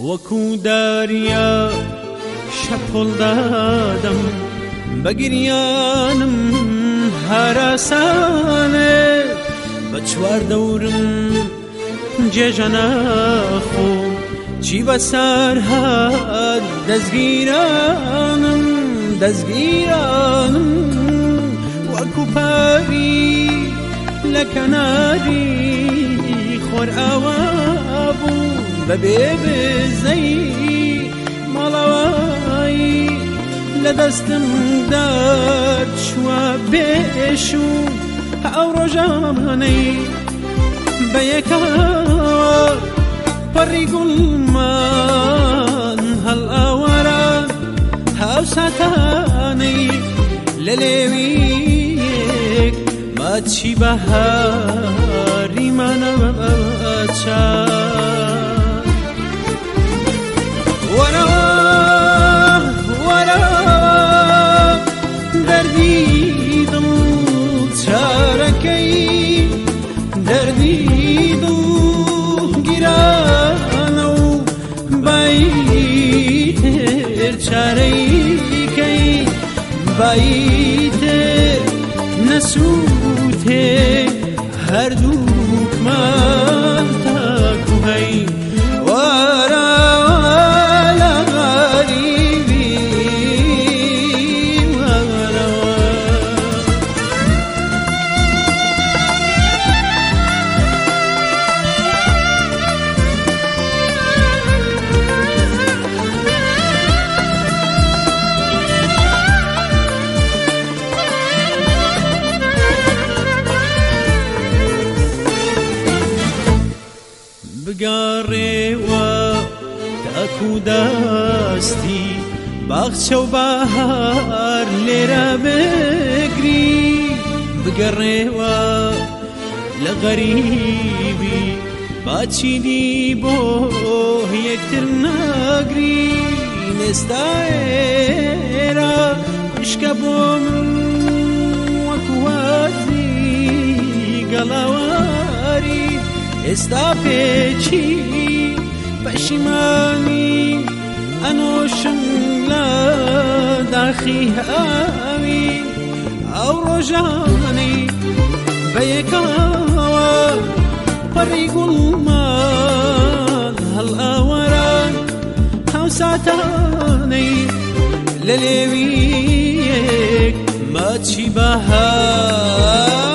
وەکو داریا شەپۆڵ دادەم بەگریانم هەراسانێ بە چوار دەورم جێژە ناخۆم چی بەسەر هات دەستگیرانم دەستگیرانم وەکو پاوی لە کەناری خۆر ئاوا بوو ببێ بزەی ماڵەوەی لدستم دەستمدا چوە بێش و ئەو ڕۆژانەی بە یەکەوە هل گوڵمان هەڵ ئاوارە هاوساتانەی لە چارەی بکەی بایتر نەسووت هەردوو ڕێوە دەک و دەستی باخچە و بەهار لێرە بگری بگەڕێوە لە غەریبی باچینی بۆ یەکتر ناگری نێستا ئێرە مشکە بۆ من وەکوواتی گەڵاوە استافيتشي بشماني أنا شملا داخي هاوي أو رجاني بيكاوا فريق المال هالآوران هاوساتاني لليويك ما تشبهها